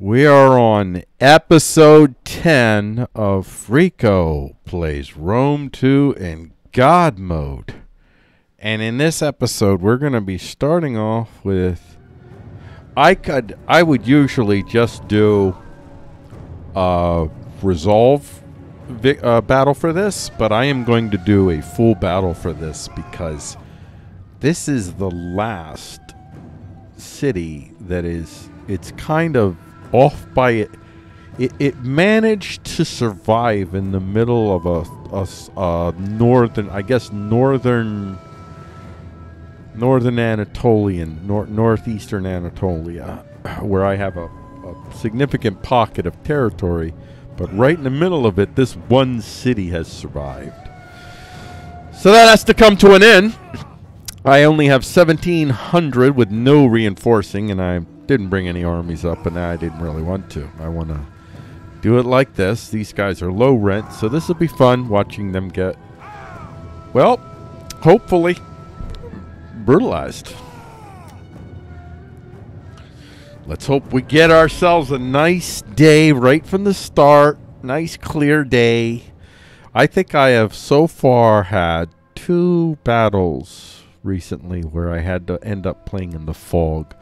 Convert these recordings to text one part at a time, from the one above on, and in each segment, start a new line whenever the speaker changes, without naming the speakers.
We are on episode 10 of Freeqo Plays Rome 2 in God Mode. And in this episode, we're going to be starting off with. I could. I would usually just do a resolve vi- uh, battle for this, but I am going to do a full battle for this because this is the last city that is. It's kind of off by it. It, it managed to survive in the middle of a northern, I guess, northern, northern Anatolian, nor, northeastern Anatolia, where I have a, a significant pocket of territory. But right in the middle of it, this one city has survived. So that has to come to an end. I only have 1,700 with no reinforcing, and I didn't bring any armies up, and I didn't really want to. I want to do it like this. These guys are low rent, so this will be fun watching them get, well, hopefully, brutalized. Let's hope we get ourselves a nice day right from the start. Nice, clear day. I think I have so far had two battles recently where I had to end up playing in the fog.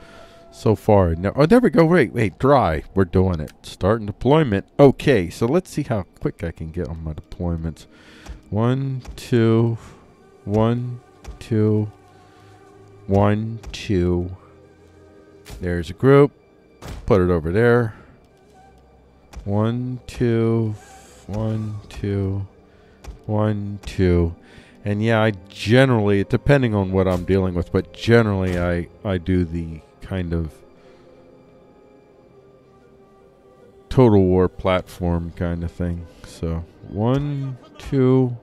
So far, oh, there we go. Wait, wait, dry. We're doing it. Starting deployment. Okay, so let's see how quick I can get on my deployments. One, two, one, two, one, two. There's a group. Put it over there. One, two, one, two, one, two. And yeah, I generally, depending on what I'm dealing with, but generally I, I do the kind of total war platform kind of thing. So one, two,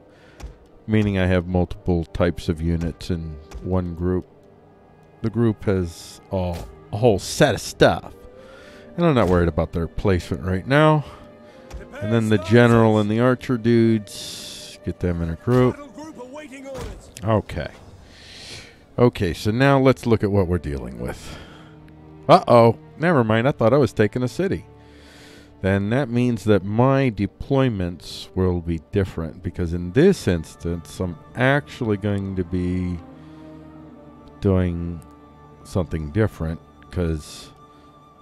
meaning I have multiple types of units in one group. The group has all, a whole set of stuff. And I'm not worried about their placement right now. And then the general and the archer dudes, get them in a group. Okay. Okay, so now let's look at what we're dealing with. Uh oh. Never mind. I thought I was taking a city. Then that means that my deployments will be different because in this instance, I'm actually going to be doing something different because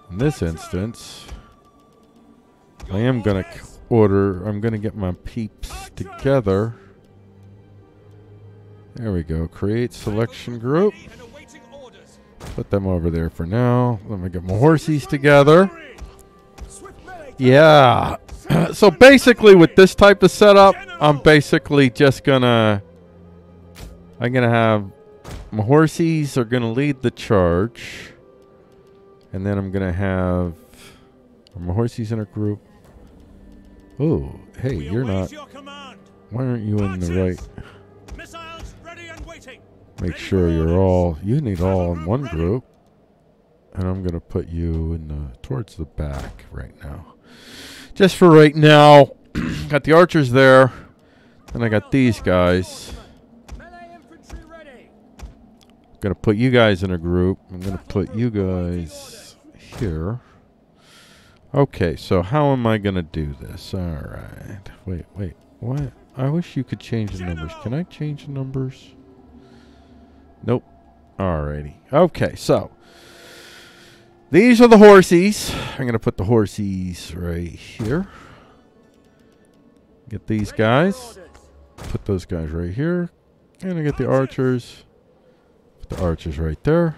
in this instance, I am going to order, I'm going to get my peeps together. There we go. Create selection group. Put them over there for now. Let me get my horsies together. Yeah. so basically with this type of setup, I'm basically just gonna I'm gonna have my horsies are gonna lead the charge. And then I'm gonna have my horsies in a group. Oh, hey, you're not why aren't you in the right make sure you're all you need all in one group. And i'm going to put you in the towards the back right now. Just for right now. Got the archers there. And i got these guys. Going to put you guys in a group. I'm going to put you guys here. Okay so how am i going to do this? All right. Wait wait. What? I wish you could change the numbers. Can i change the numbers Nope. Alrighty. Okay, so these are the horsies. I'm going to put the horsies right here. Get these guys. Put those guys right here. And I get the archers. Put the archers right there.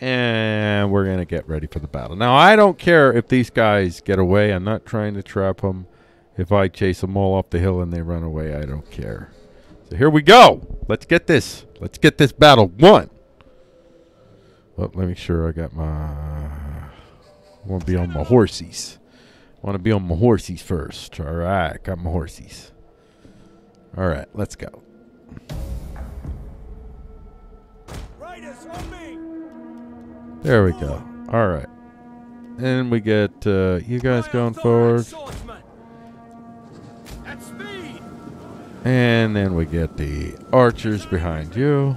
And we're going to get ready for the battle. Now, I don't care if these guys get away. I'm not trying to trap them. If I chase them all up the hill and they run away, I don't care. So here we go. Let's get this. Let's get this battle won. Well, let me make sure I got my. I want to be on my horsies. I want to be on my horsies first. All right, got my horsies. All right, let's go. There we go. All right. And we get uh, you guys going forward. And then we get the archers behind you.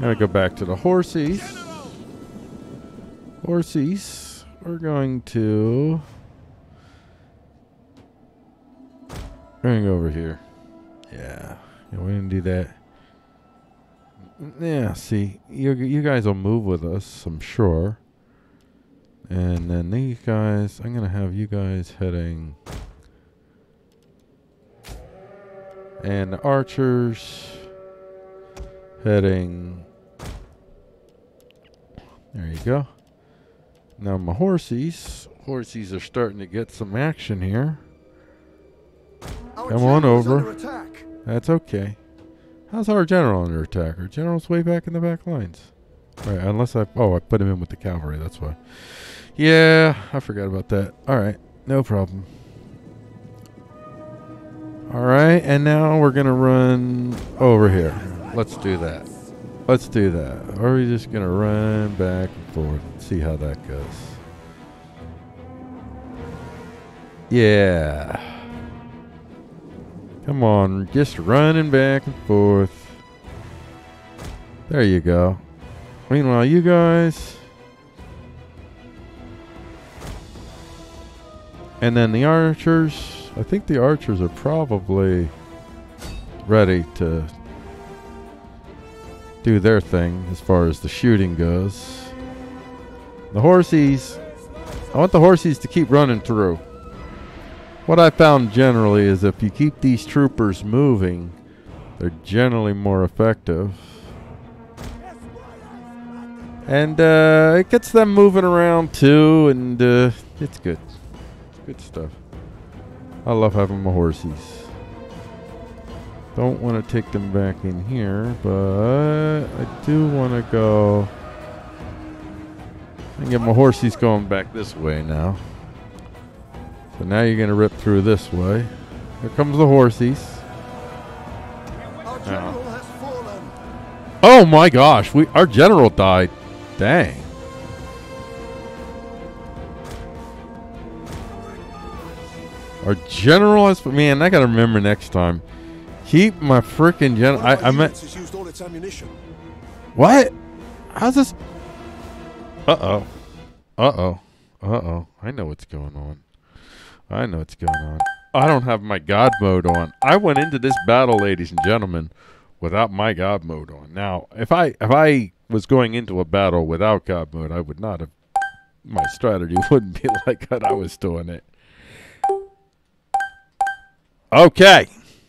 Gonna go back to the horsies. horsies, we're going to. We're go over here. Yeah. yeah going to do that. Yeah, see, you, you guys will move with us, I'm sure. And then these guys, I'm going to have you guys heading. And the archers heading. There you go. Now my horsies, horsies are starting to get some action here.
Our
Come on over. That's okay. How's our general under attack? Our general's way back in the back lines. Right, unless I oh I put him in with the cavalry, that's why. Yeah, I forgot about that. Alright, no problem. Alright, and now we're gonna run over here. Let's do that. Let's do that. Or are we just gonna run back and forth and see how that goes? Yeah. Come on, just running back and forth. There you go. Meanwhile, you guys. And then the archers. I think the archers are probably ready to do their thing as far as the shooting goes. The horsies. I want the horsies to keep running through. What I found generally is if you keep these troopers moving, they're generally more effective. And uh, it gets them moving around too, and uh, it's good. It's good stuff. I love having my horsies. Don't want to take them back in here, but I do want to go and get my horsies going back this way now. So now you're going to rip through this way. Here comes the horsies.
Our general has fallen.
Oh my gosh, we our general died. Dang. Our general has man, I gotta remember next time. Keep my freaking general. I, I meant
used all its ammunition.
what? How's this? Uh oh. Uh oh. Uh oh. I know what's going on. I know what's going on. I don't have my God mode on. I went into this battle, ladies and gentlemen, without my God mode on. Now, if I if I was going into a battle without God mode, I would not have. My strategy wouldn't be like that. I was doing it. Okay,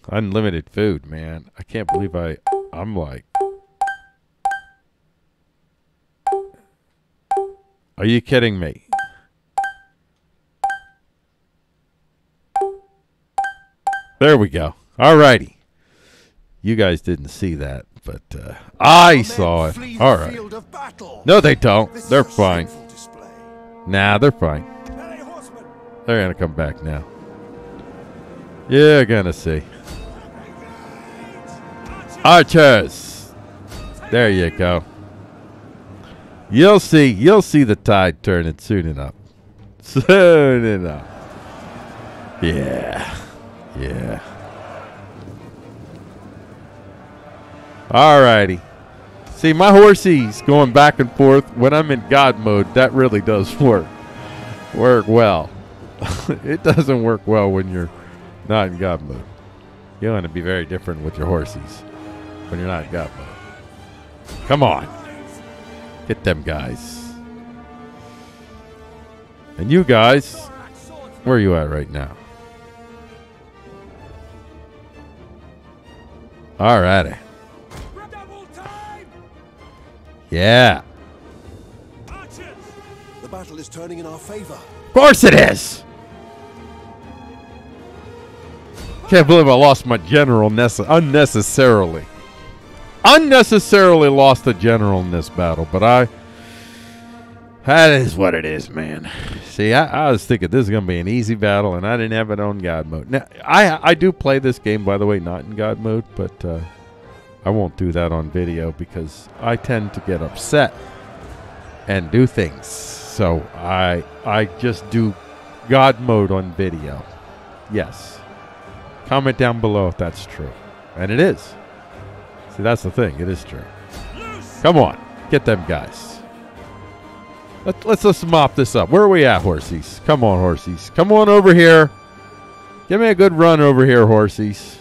unlimited food, man. I can't believe I. I'm like. Are you kidding me? There we go. All righty. You guys didn't see that, but uh, I saw it. All right.
field of.
No, they don't. They're fine. Nah, they're fine. They're gonna come back now. Yeah, gonna see. Archers. There you go. You'll see. You'll see the tide turning soon enough. Soon enough. Yeah. Yeah. Alrighty. See, my horsies going back and forth when I'm in God mode. That really does work. Work well. it doesn't work well when you're not in God mode. You're going to be very different with your horses when you're not in God mode. Come on. Get them guys. And you guys, where are you at right now? Alrighty. Yeah.
The battle is turning in our favor.
Of course it is. Can't believe I lost my general unnecessarily. Unnecessarily lost the general in this battle, but I. That is what it is, man. See, I, I was thinking this is going to be an easy battle, and I didn't have it on God mode. Now, I I do play this game, by the way, not in God mode, but uh, I won't do that on video because I tend to get upset and do things. So I I just do God mode on video. Yes. Comment down below if that's true. And it is. See, that's the thing. It is true. Come on. Get them guys. Let, let's let's mop this up. Where are we at, horsies? Come on, horsies. Come on over here. Give me a good run over here, horsies.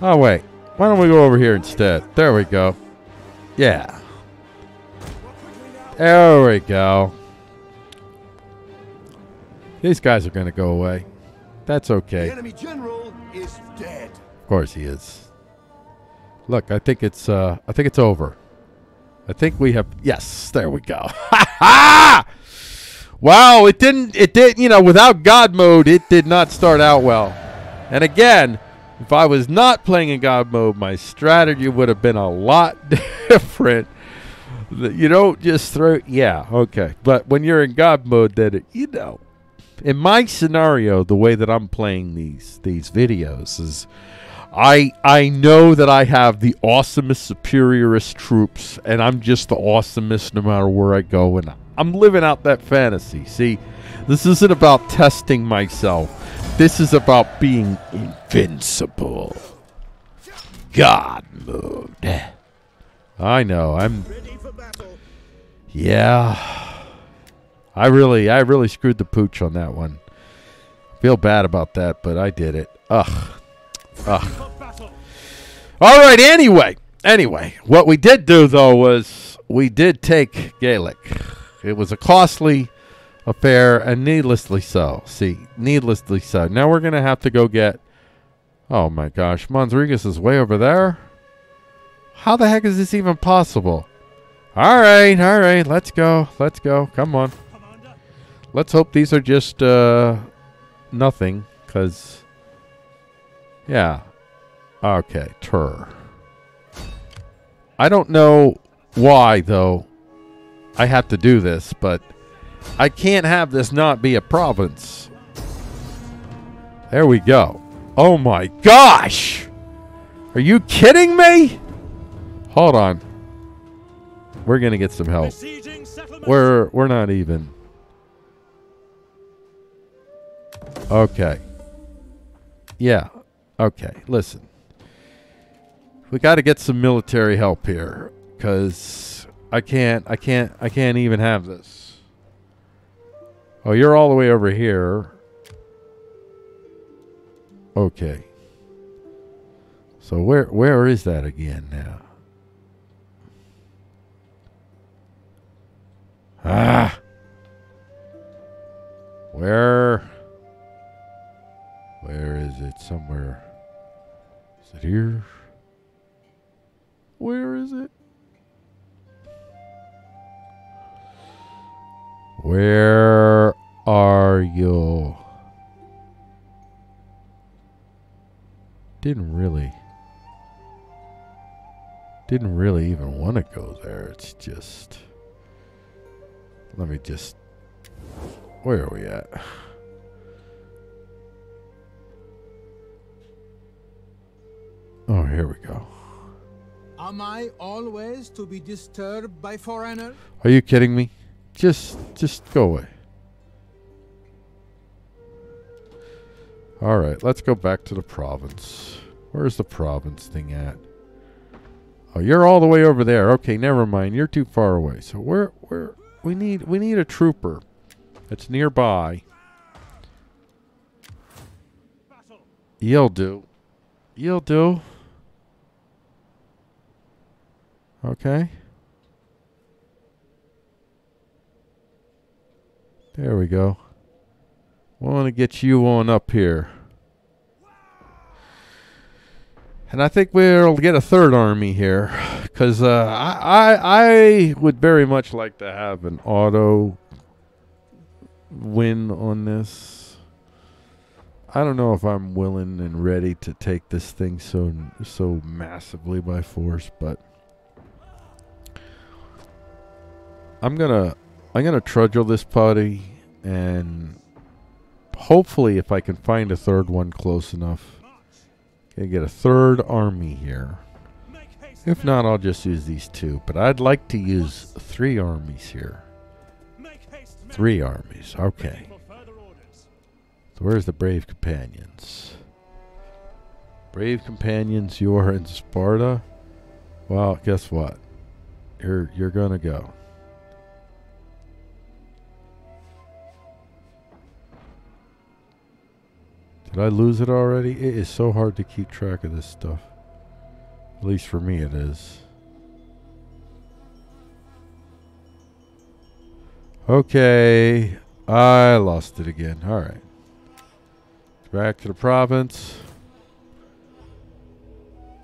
Oh wait. Why don't we go over here instead? There we go. Yeah. There we go. These guys are going to go away. That's
The
okay.
enemy general is dead.
Of course he is. Look, I think it's uh I think it's over. I think we have yes, there we go. wow, it didn't it didn't. you know, without God mode it did not start out well. And again, if I was not playing in God mode, my strategy would have been a lot different. You don't just throw yeah, okay. But when you're in God mode then it, you know, in my scenario, the way that I'm playing these these videos is I I know that I have the awesomest, superiorist troops, and I'm just the awesomest no matter where I go, and I'm living out that fantasy. See, this isn't about testing myself. This is about being invincible. God mode. I know. I'm. Yeah. I really, I really screwed the pooch on that one. Feel bad about that, but I did it. Ugh. Ugh. All right. Anyway, anyway, what we did do though was we did take Galic. It was a costly affair, and needlessly so. See, needlessly so. Now we're gonna have to go get. Oh my gosh, Monzrigas is way over there. How the heck is this even possible? All right, all right, let's go, let's go. Come on. Let's hope these are just uh, nothing, cause yeah. Okay, Tur. I don't know why though. I have to do this, but I can't have this not be a province. There we go. Oh my gosh! Are you kidding me? Hold on. We're gonna get some help. We're we're not even. Okay. Yeah. Okay. Listen. We got to get some military help here cuz I can't I can't I can't even have this. Oh, you're all the way over here. Okay. So where where is that again now? Ah. Where Where is it? Somewhere. Is it here? Where is it? Where are you? Didn't really. Didn't really even want to go there. It's just. Let me just. Where are we at? Here we go.
Am I always to be disturbed by foreigners?
Are you kidding me? Just just go away. All right, let's go back to the province. Where's the province thing at? Oh, you're all the way over there. Okay, never mind. You're too far away. So where where we need we need a trooper that's nearby. You'll do. You'll do. Okay. There we go. Want to get you on up here. And I think we'll get a third army here. Because uh, I, I, I would very much like to have an auto win on this. I don't know if I'm willing and ready to take this thing so so massively by force, but I'm gonna I'm gonna trudgel this putty and hopefully if I can find a third one close enough, gonna get a third army here. If not, I'll just use these two. But I'd like to use three armies here. Three armies. Okay. So where's the brave companions? Brave companions, you are in Sparta. Well, guess what? You're you're gonna go. Did I lose it already? It is so hard to keep track of this stuff. At least for me it is. Okay. I lost it again. Alright. Back to the province.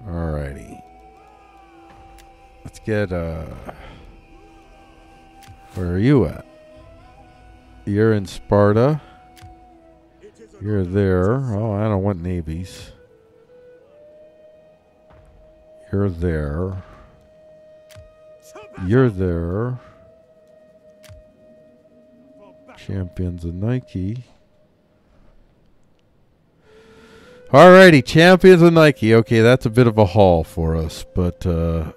Alrighty. Let's get, uh... Where are you at? You're in Sparta. You're there. Oh, I don't want navies. You're there. You're there. Champions of Nike. Alrighty, champions of Nike. Okay, that's a bit of a haul for us, but uh,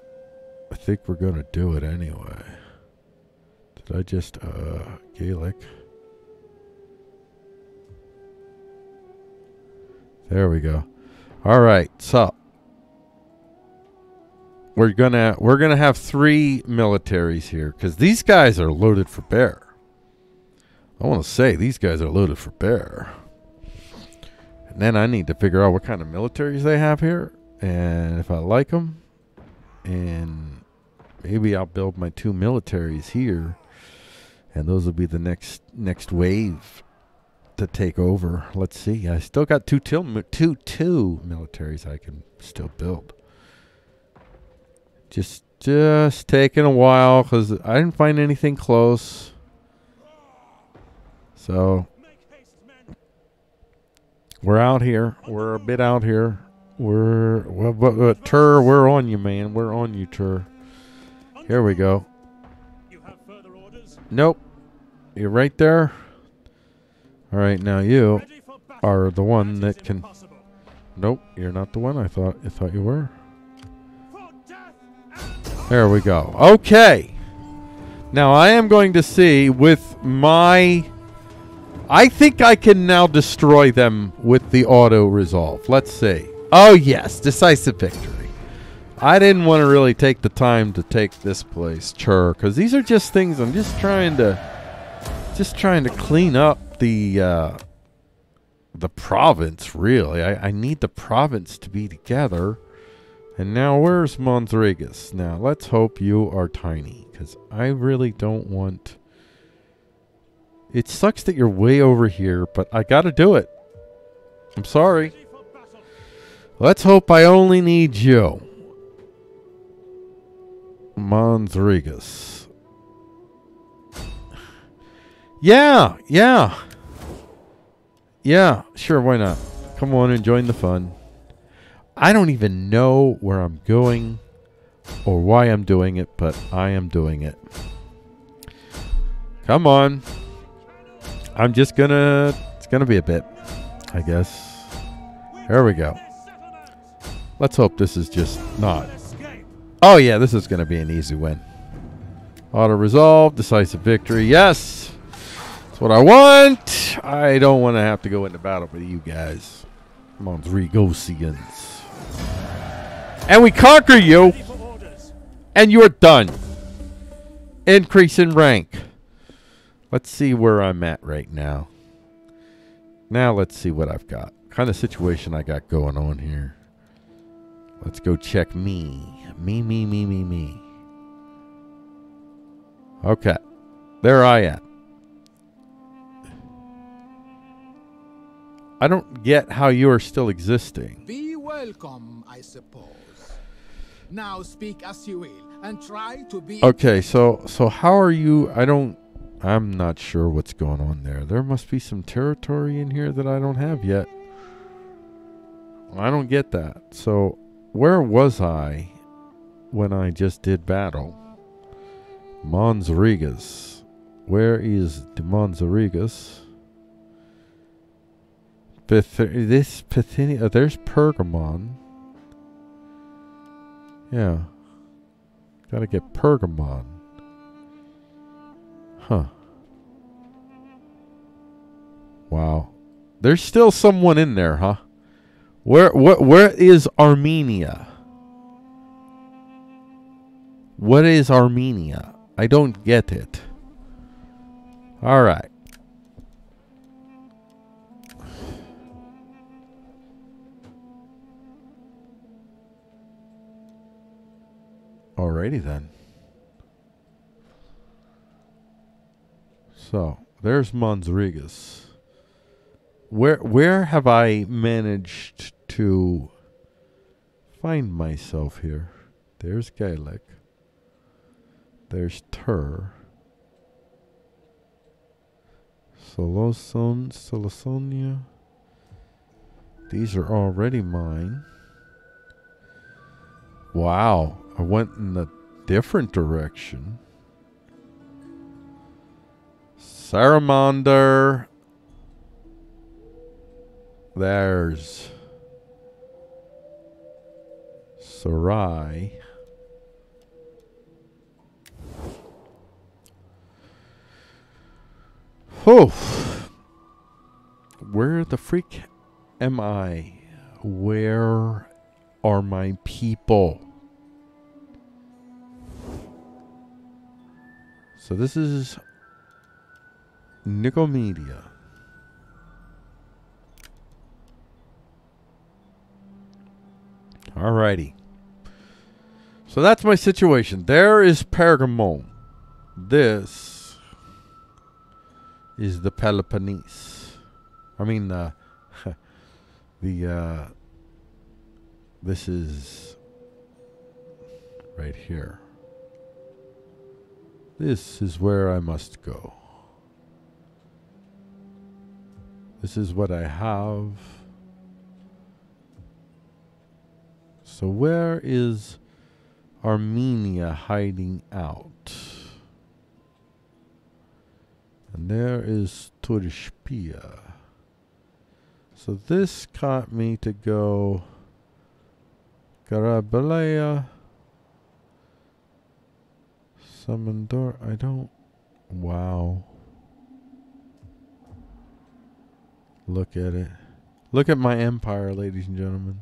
I think we're gonna do it anyway. Did I just uh Galic? There we go. All right, so we're gonna we're gonna have three militaries here because these guys are loaded for bear. I want to say these guys are loaded for bear. And then I need to figure out what kind of militaries they have here and if I like them. And maybe I'll build my two militaries here. And those will be the next next wave to take over. Let's see. I still got two til- two two militaries I can still build. Just just taking a while cuz I didn't find anything close. So we're out here. We're a bit out here. We're well, but, what Tur, we're on you, man. We're on you, Tur. Here we go. Nope. You're right there. All right, now you are the one that can. Nope, you're not the one. I thought I thought you were. There we go. Okay. Now I am going to see with my. I think I can now destroy them with the auto resolve. Let's see. Oh yes, decisive victory. I didn't want to really take the time to take this place, Chur, because these are just things I'm just trying to, just trying to clean up the uh, the province. Really, I, I need the province to be together. And now where's Monzregas? Now let's hope you are tiny, because I really don't want. It sucks that you're way over here, but I got to do it. I'm sorry. Let's hope I only need you. Monzregas. Yeah, yeah. Yeah, sure, why not? Come on and join the fun. I don't even know where I'm going or why I'm doing it, but I am doing it. Come on. I'm just gonna, it's gonna be a bit, I guess. There we go. Let's hope this is just not. Oh yeah, this is gonna be an easy win. Auto resolve, decisive victory. Yes, what I want. I don't want to have to go into battle with you guys. Monzregosians. And we conquer you. And you are done. Increase in rank. Let's see where I'm at right now. Now let's see what I've got. kind of situation I got going on here. Let's go check me. Me, me, me, me, me. Okay. There I am. I don't get how you are still existing.
Be welcome, I suppose. Now speak as you will, and try to be.
Okay, so so how are you? I don't. I'm not sure what's going on there. There must be some territory in here that I don't have yet. I don't get that. So where was I when I just did battle? Monzregas. Where is the Monzregas? This Bithynia. Oh, there's Pergamon. Yeah. Gotta get Pergamon. Huh. Wow. There's still someone in there, huh? Where what where is Armenia? What is Armenia? I don't get it. All right. Alrighty then. So there's Monzrigas. Where where have I managed to find myself here? There's Galic. There's Tur. Soloson Solosonia. These are already mine. Wow, I went in a different direction. Saramandar. There's Sarai. Oh, where the freak am I? Where are my people? So this is Nicomedia. Alrighty. So that's my situation. There is Pergamon. This is the Peloponnese. I mean, uh, the uh, this is right here. This is where I must go. This is what I have. So where is Armenia hiding out? And there is Turishpia. So this got me to go Garabalea. Samandor. I don't. Wow. Look at it. Look at my empire, ladies and gentlemen.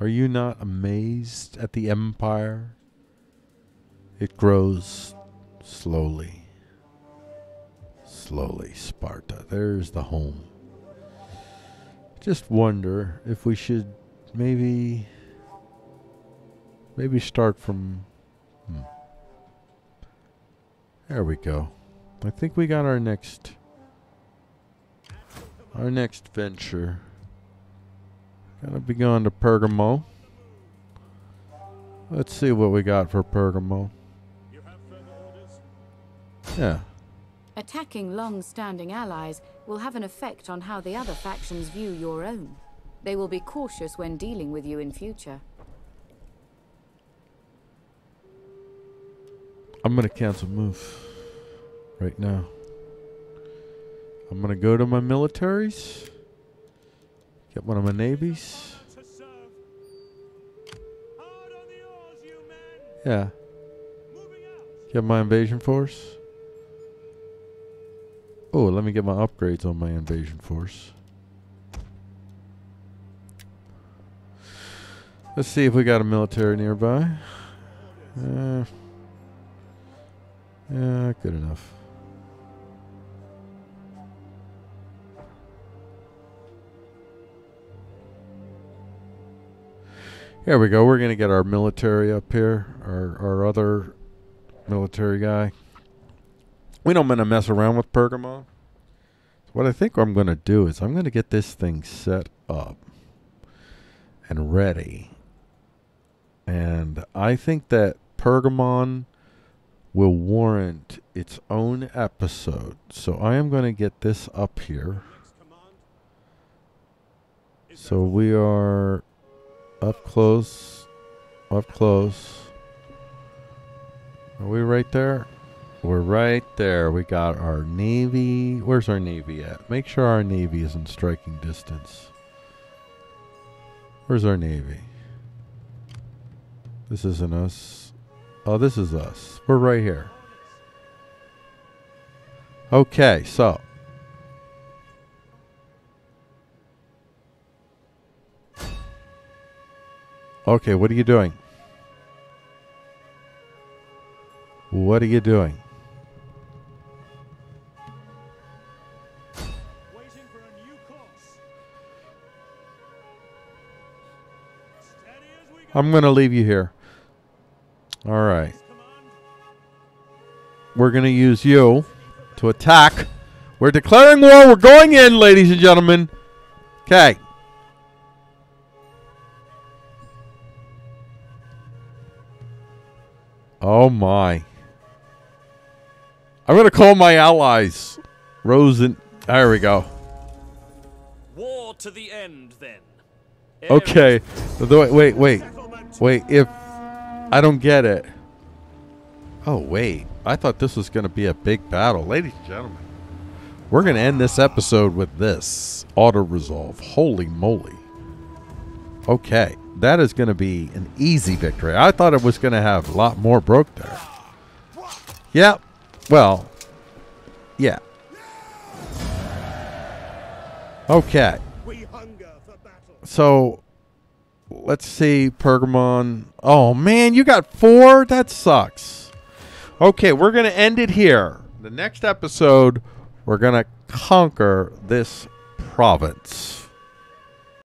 Are you not amazed at the empire? It grows slowly. Slowly, Sparta. There's the home. Just wonder if we should maybe maybe start from hmm. There we go. I think we got our next our next venture. Gonna be going to Pergamo. Let's see what we got for Pergamo. Yeah.
Attacking long-standing allies will have an effect on how the other factions view your own. They will be cautious when dealing with you in future.
I'm gonna cancel move right now. I'm gonna go to my militaries. Get one of my navies. Yeah. Get my invasion force. Oh, let me get my upgrades on my invasion force. Let's see if we got a military nearby. Uh, yeah, good enough. Here we go. We're going to get our military up here, our, our other military guy. We don't want to mess around with Pergamon. What I think I'm going to do is I'm going to get this thing set up and ready. And I think that Pergamon will warrant its own episode. So I am going to get this up here. So we are up close. Up close. Are we right there? We're right there. We got our Navy. Where's our Navy at? Make sure our Navy is in striking distance. Where's our Navy? This isn't us. Oh, this is us. We're right here. Okay, so. Okay, what are you doing? What are you doing?
Waiting for a new course. Steady as we go.
I'm going to leave you here. All right. We're going to use you to attack. We're declaring war. We're going in, ladies and gentlemen. Okay. Oh my. I'm going to call my allies. Rosen. There we go.
War to the end, then.
Okay. Wait, wait, wait. Wait, if I don't get it. Oh, wait. I thought this was going to be a big battle. Ladies and gentlemen, we're going to end this episode with this auto resolve. Holy moly. Okay. That is going to be an easy victory. I thought it was going to have a lot more broke there. Yep. Well, yeah. Okay.
We hunger for battle.
So let's see, Pergamon. Oh man, you got four? That sucks. Okay, we're gonna end it here. The next episode, we're gonna conquer this province.